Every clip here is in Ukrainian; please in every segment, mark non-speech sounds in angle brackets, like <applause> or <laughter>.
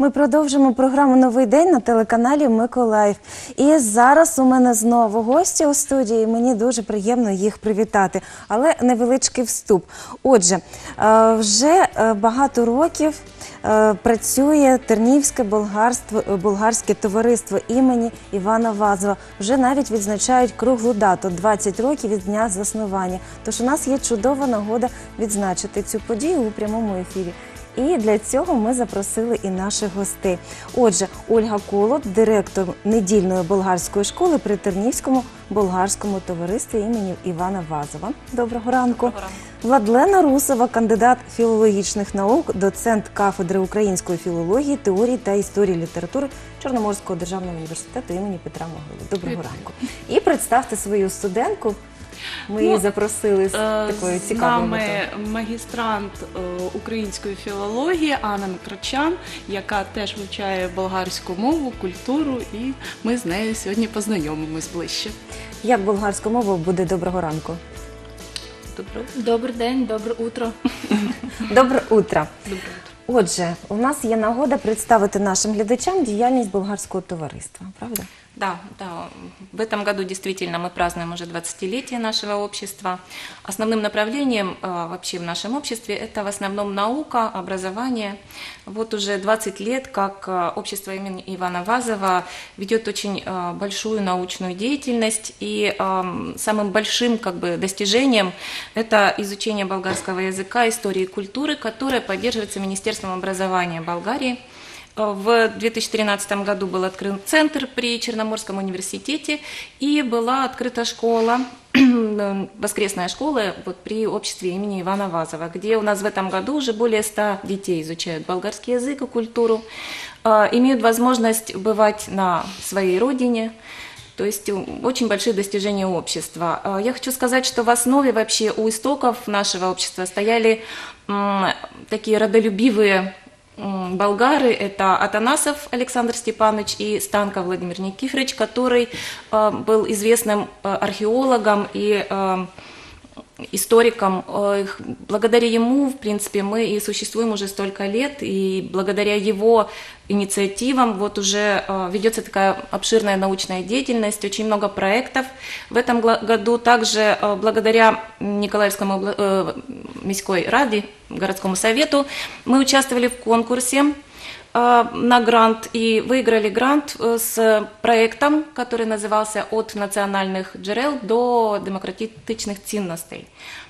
Ми продовжимо програму Новий день на телеканалі Миколаїв. І зараз у мене знову гості у студії. Мені дуже приємно їх привітати. Але невеличкий вступ. Отже, е, вже е, багато років е, працює Тернівське болгарське товариство імені Івана Вазова. Вже навіть відзначають круглу дату 20 років від дня заснування. Тож у нас є чудова нагода відзначити цю подію у прямому ефірі. І для цього ми запросили і наших гостей. Отже, Ольга Колод, директор недільної болгарської школи при Тернівському болгарському товаристві імені Івана Вазова. Доброго ранку. Доброго ранку. Владлена Русова, кандидат філологічних наук, доцент кафедри української філології, теорії та історії літератури Чорноморського державного університету імені Петра Могили. Доброго ранку. І представте свою студентку. Ми її Ну, запросили з Е, такою З цікавою нами метою. магістрант е, української філології Анна Микрочан, яка теж вивчає болгарську мову, культуру, і ми з нею сьогодні познайомимось ближче. Як болгарською мовою буде доброго ранку? Добре. Добрий день, добре утро. <laughs> Добре утро. Добре. Отже, у нас є нагода представити нашим глядачам діяльність болгарського товариства, правда? Да, да. В этом году действительно мы празднуем уже 20-летие нашего общества. Основным направлением э, вообще в нашем обществе это в основном наука, образование. Вот уже 20 лет, как э, общество имени Ивана Вазова ведет очень э, большую научную деятельность. И эм, самым большим как бы, достижением это изучение болгарского языка, истории и культуры, которое поддерживается Министерством образования Болгарии. В 2013 году был открыт центр при Черноморском университете и была открыта школа, <clears throat> воскресная школа вот, при обществе имени Ивана Вазова, где у нас в этом году уже более 100 детей изучают болгарский язык и культуру, э, имеют возможность бывать на своей родине, то есть э, очень большие достижения общества. Э, Я хочу сказать, что в основе вообще у истоков нашего общества стояли такие родолюбивые болгары. Это Атанасов Александр Степанович и Станка Владимир Никифорович, который э, был известным э, археологом и э, историком. Благодаря ему, в принципе, мы и существуем уже столько лет, и благодаря его инициативам вот уже ведется такая обширная научная деятельность, очень много проектов. В этом году также благодаря Николаевскому обла- э, міськой раде, городскому совету, мы участвовали в конкурсе э, на грант и выиграли грант э, с проектом, который назывался «От национальных джерел до демократичных ценностей».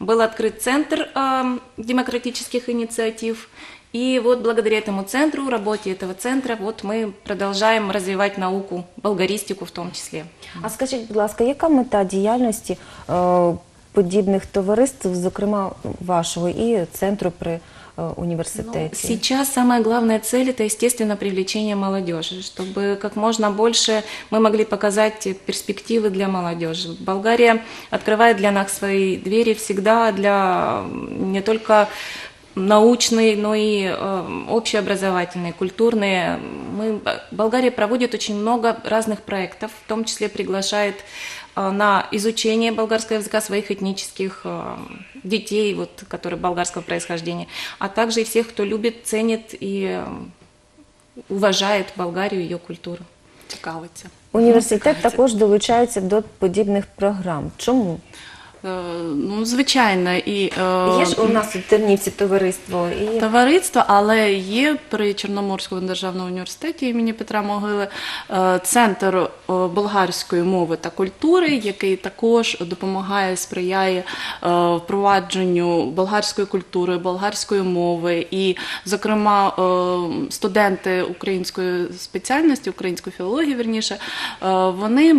Был открыт центр э, демократических инициатив, и вот благодаря этому центру, работе этого центра, вот мы продолжаем развивать науку, болгаристику в том числе. А скажіть, будь ласка, яка мета діяльності е, подібних товариств, зокрема вашого і центру при е, університеті? Ну, Сейчас самая главная цель это, естественно, привлечение молодежи, чтобы как можно больше мы могли показать перспективы для молодежи. Болгария открывает для нас свои двери всегда для м, не только научные, но и э, общеобразовательные, культурные. Мы, Болгария проводит очень много разных проектов, в том числе приглашает э, на изучение болгарского языка своих этнических э, детей, вот, которые болгарского происхождения, а также и всех, кто любит, ценит и э, уважает Болгарию и ее культуру. Цікавиться. Університет також долучається до подібних програм. Чому? Е, Ну, звичайно, і е, Є ж у нас у Тернівці товариство і товариство, але є при Чорноморському державному університеті імені Петра Могили е, центр болгарської мови та культури, який також допомагає, сприяє впровадженню болгарської культури, болгарської мови. І, зокрема, студенти української спеціальності, української філології, вірніше, е, вони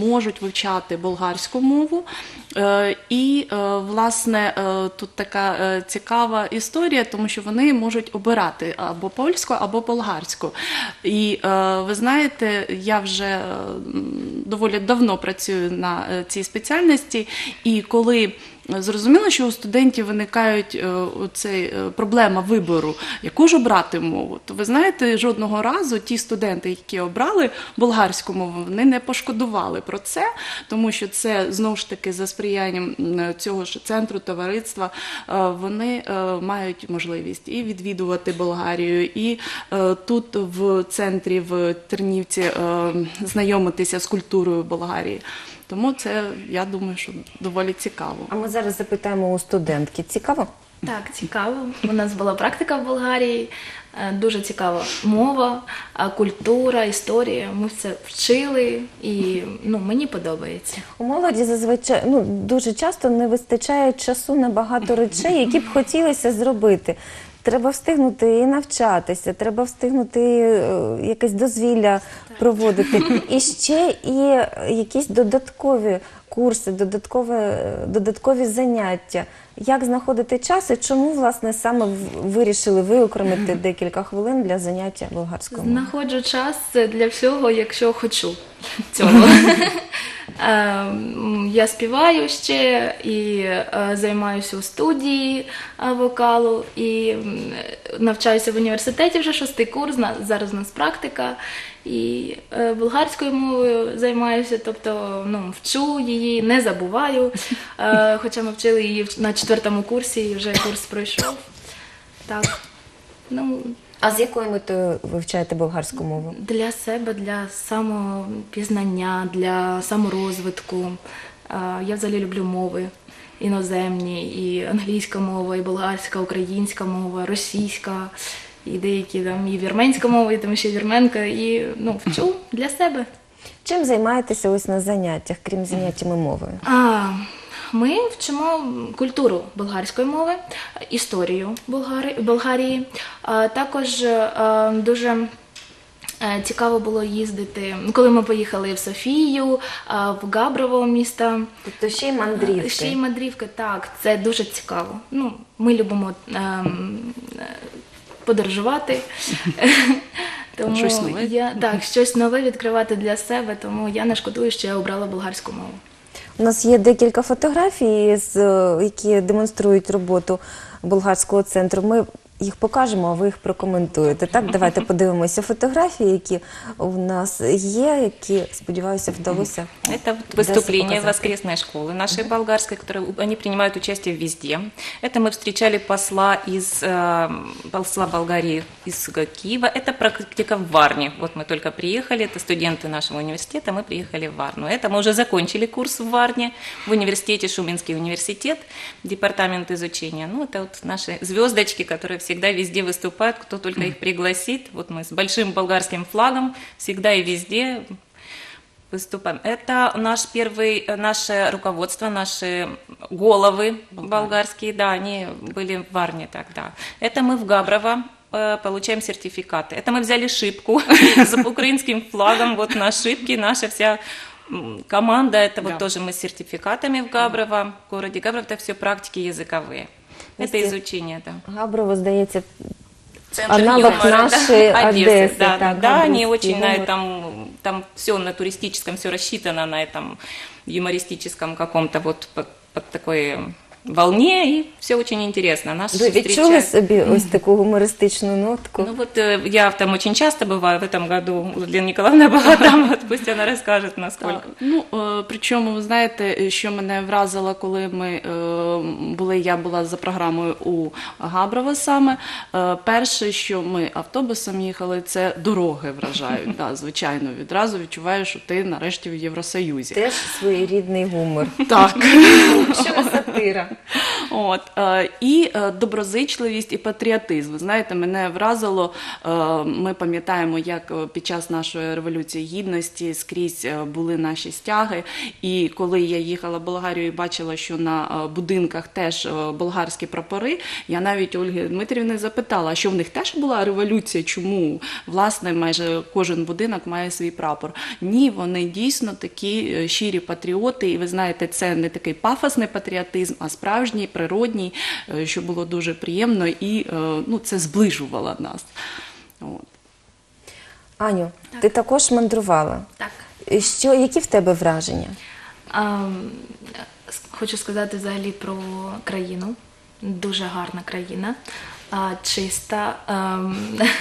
можуть вивчати болгарську мову. Е, І е, власне е, тут така цікава історія, тому що вони можуть обирати або польську, або болгарську. І ви знаєте, я вже доволі давно працюю на цій спеціальності, і коли Зрозуміло, що у студентів виникають е, оцей, е, проблема вибору, яку ж обрати мову. То ви знаєте, жодного разу ті студенти, які обрали болгарську мову, вони не пошкодували про це, тому що це знову ж таки за сприянням цього ж центру товариства. е, Вони мають можливість і відвідувати Болгарію, і тут в центрі в Тернівці знайомитися з культурою Болгарії. Тому це я думаю, що доволі цікаво. А ми зараз запитаємо у студентки. Цікаво? Так, цікаво. У нас була практика в Болгарії. е, Дуже цікава мова, культура, історія. Ми все вчили, і ну мені подобається. У молоді зазвичай ну дуже часто не вистачає часу на багато речей, які б хотілося зробити. Треба встигнути і навчатися, треба встигнути е, якесь дозвілля проводити. <laughs> І ще і якісь додаткові курси, додаткові, додаткові заняття. Як знаходити час і чому власне саме в- вирішили виокремити декілька хвилин для заняття болгарською мовою? Знаходжу час для всього, якщо хочу <laughs> цього. Ем, Я співаю ще і е, займаюся у студії е, вокалу, і навчаюся в університеті вже шостий курс. Зараз у нас практика. І е, болгарською мовою займаюся, тобто ну, вчу її, не забуваю. Хоча ми вчили її на четвертому курсі, і вже курс пройшов. Так. Ну, А з якою метою ви вивчаєте болгарську мову? для себе, для самопізнання, для саморозвитку. Я взагалі люблю мови іноземні, і англійська мова, і болгарська, українська мова, російська, і деякі там і вірменська мова, і там ще вірменка, і ну, вчу для себе. Чим займаєтеся ось на заняттях, крім <laughs> заняттями мовою? А, ми вчимо культуру болгарської мови, історію Болгари, Болгарії. Також е, дуже е, цікаво було їздити, коли ми поїхали в Софію, в Габрово місто. Тобто ще й мандрівки. Ще й мандрівки, так, це дуже цікаво. Ну, ми любимо ем, е, подорожувати. <laughs> Тому Щось нове. Я, так, щось нове відкривати для себе, тому я не шкодую, що я обрала болгарську мову. У нас є декілька фотографій, з, е, які демонструють роботу болгарського центру. Ми їх покажемо, а ви їх прокоментуєте. Так, давайте <laughs> подивимося фотографії, які у нас є, які сподіваюся вдалося. Это вот Вдасться выступление показать. воскресной школы нашей болгарской, которые они принимают участие везде. Это мы встречали посла из э, посла Болгарии из э, Киева. Это практика в Варне. Вот мы только приехали, это студенты нашего университета, мы приехали в Варну. Это мы уже закончили курс в Варне в университете Шуменский университет, департамент изучения. Ну это вот наши звездочки, которые всегда везде выступают, кто только их пригласит. Вот мы с большим болгарским флагом всегда и везде выступаем. Это наш первый, наше руководство, наши головы болгарские, да, они были в Варне тогда. Это мы в Габрово э, получаем сертификаты. Это мы взяли шибку <laughs> с украинским флагом, вот на шибке наша вся команда, это вот тоже мы с сертификатами в Габрово, в городе Габрово, это все практики языковые. Это изучение, да. Габрово, здається, Центр Аналог юмора, да, нашей <laughs> Одессы, Одессы, да, так, да, они очень на юмор. этом, там все на туристическом, все рассчитано на этом юмористическом каком-то вот под, под такой волне, и все очень интересно. Нас ви відчули встречают. собі ось таку гумористичну нотку? Ну вот э, я там очень часто бываю, в этом году Лена Николаевна была там, вот пусть она расскажет, насколько. Так, ну е, причому ви знаєте, що мене вразило, коли ми е, були, я була за програмою у Габрово саме. Е, перше, що ми автобусом їхали, це дороги вражають. Да, звичайно, відразу відчуваєш, що ти нарешті в Євросоюзі. Теж своєрідний гумор. Так. Що ви сатира? <laughs> От е, і е, доброзичливість і патріотизм. Знаєте, мене вразило. е, Ми пам'ятаємо, як під час нашої революції гідності скрізь були наші стяги. І коли я їхала в Болгарію і бачила, що на будинках теж болгарські прапори, я навіть Ольги Дмитрівни запитала, що в них теж була революція? Чому власне майже кожен будинок має свій прапор? Ні, вони дійсно такі щирі патріоти, і ви знаєте, це не такий пафосний патріотизм, а справжній, природній, е, що було дуже приємно, і е, ну, це зближувало нас. От. Аню, ти також мандрувала. Так. Що, які в тебе враження? Ам, хочу сказати взагалі про країну. Дуже гарна країна, чиста, ем,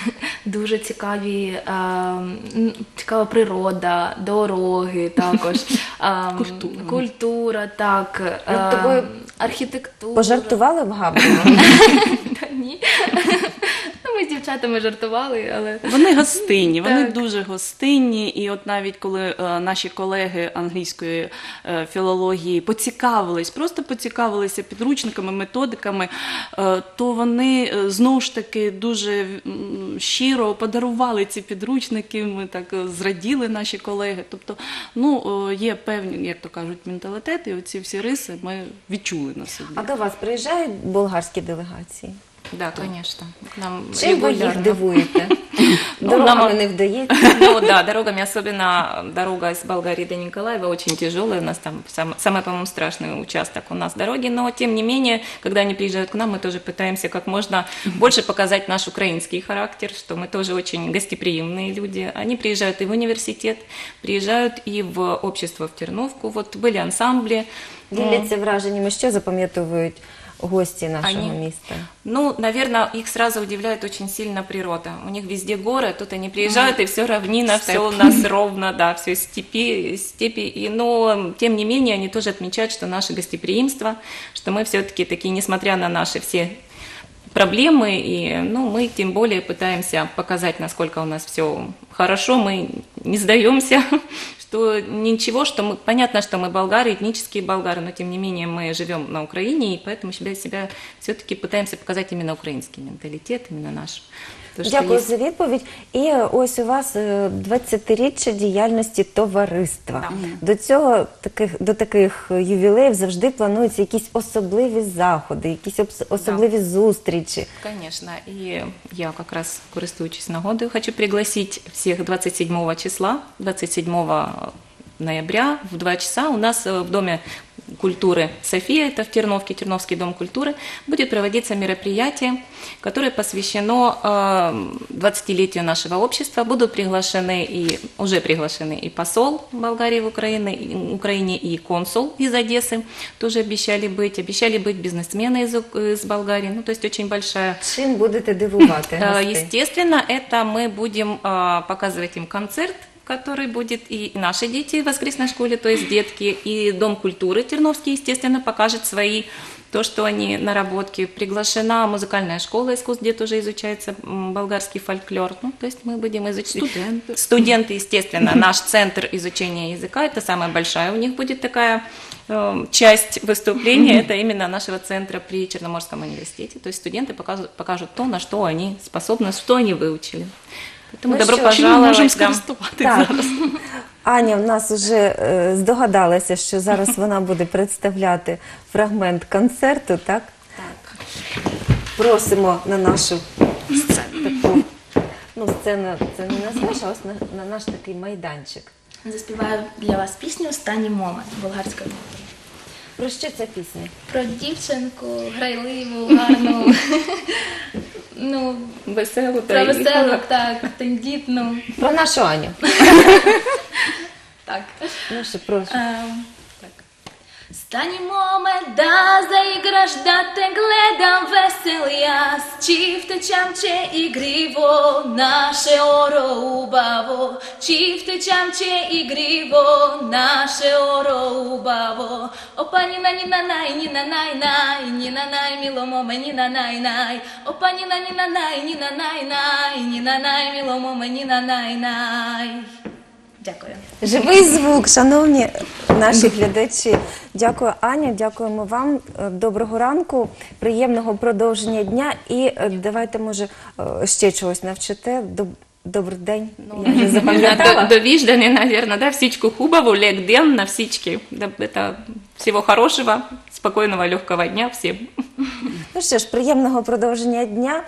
<laughs> дуже цікаві, ем, цікава природа, дороги також. <laughs> ем, Культура. Культура, так. Тобою архітектура. Пожартували в Габрино? <laughs> Та ні. Дівчатами жартували, але Вони гостинні, <laughs> вони Так. дуже гостинні. І от навіть коли е, наші колеги англійської е, філології поцікавились, просто поцікавилися підручниками, методиками, е, то вони е, знову ж таки дуже м, щиро подарували ці підручники. Ми так е, зраділи наші колеги. Тобто, ну е, є певні, як то кажуть, менталітети. Оці всі риси ми відчули на собі. А до вас приїжджають болгарські делегації? Да, конечно. К нам Чим ви їх регулярно. дивуєте? Ну, Дорогами нам- не вдається. Ну да, дорогами, особенно дорога из Болгарии до Николаева очень тяжелая. У нас там сам- самый, по-моему, страшный участок у нас дороги. Но, тем не менее, когда они приезжают к нам, мы тоже пытаемся как можно больше показать наш украинский характер, что мы тоже очень гостеприимные люди. Они приезжают и в университет, приезжают и в общество в Терновку. Вот были ансамбли. Діляться враженнями, що запам'ятовують гості нашого Они- міста. Ну, наверное, их сразу удивляет очень сильно природа. У них везде горы, тут они приезжают, и все равнина, Степ. все у нас <laughs> ровно, да, все степи, степи. И, но, тем не менее, они тоже отмечают, что наше гостеприимство, что мы все-таки такие, несмотря на наши все проблемы, и, ну, мы тем более пытаемся показать, насколько у нас все хорошо, мы не сдаемся, <laughs> что ничего, что мы, понятно, что мы болгары, этнические болгары, но тем не менее мы живем на Украине, и поэтому себя, себя все-таки пытаемся показать именно украинский менталитет, именно наш. То, что Дякую за відповідь. І е, ось у вас е, 20-річчя діяльності товариства. До цього таких до таких е, ювілеїв завжди плануються якісь особливі заходи, якісь особливі зустрічі. Конечно, и я как раз, користуючись нагодою, хочу пригласить всех 27 числа, 27 ноября в 2 часа у нас э, в Доме культуры София, это в Терновке, Терновский дом культуры, будет проводиться мероприятие, которое посвящено э, 20-летию нашего общества. Будут приглашены и уже приглашены и посол Болгарии в Украине, и- Украине, и консул из Одессы тоже обещали быть, обещали быть бизнесмены из, из Болгарии, ну то есть очень большая Чим будете дивувати Э? Естественно, это мы будем э, показывать им концерт, который будет и наши дети в воскресной школе, то есть детки, и Дом культуры Терновский, естественно, покажет свои то, что они наработки. Приглашена музыкальная школа искусств, где тоже изучается болгарский фольклор. Ну, то есть мы будем изучать. Студенты. Студенты, естественно, <laughs> наш центр изучения языка, это самая большая у них будет такая э, часть выступления, <laughs> это именно нашего центра при Черноморском университете. То есть студенты покажут, покажут то, на что они способны, что они выучили. Ну добро Чим ми можемо да. скористуватися Так. зараз? <laughs> Аня в нас вже е, здогадалася, що зараз вона буде представляти фрагмент концерту, так? Так. Просимо на нашу сцену. Таку, ну, сцену це не назвеш, а ось на, на наш такий майданчик. заспіваю для вас пісню Останній момент болгарською мовою. Про що ця пісня? Про дівчинку, грайливу, гарну. <laughs> Ну, Веселу про та веселу, так, тендітну. Про нашу Аню. <laughs> Так. Ну що, прошу. Ем, Stani moment da zaigraš da te gledam vesel jas Čifte čamče igrivo naše oro ubavo Čifte čamče igrivo naše oro ubavo Opa nina nina naj nina naj naj Nina naj milo mome nina naj naj Opa nina nina naj nina naj naj Nina naj milo mome nina naj naj Дякую. Живий звук, шановні наші глядачі. Дякую, Аня. Дякуємо вам. Е, Доброго ранку, приємного продовження дня. І е, давайте, може, е, ще чогось навчите. Добрий день. Я вже запам'ятала. <laughs> до наверное, да, всичку Хубову, лег ден на всички. Да, это всего хорошего, спокойного, легкого дня всем. Ну що ж, приємного продовження дня.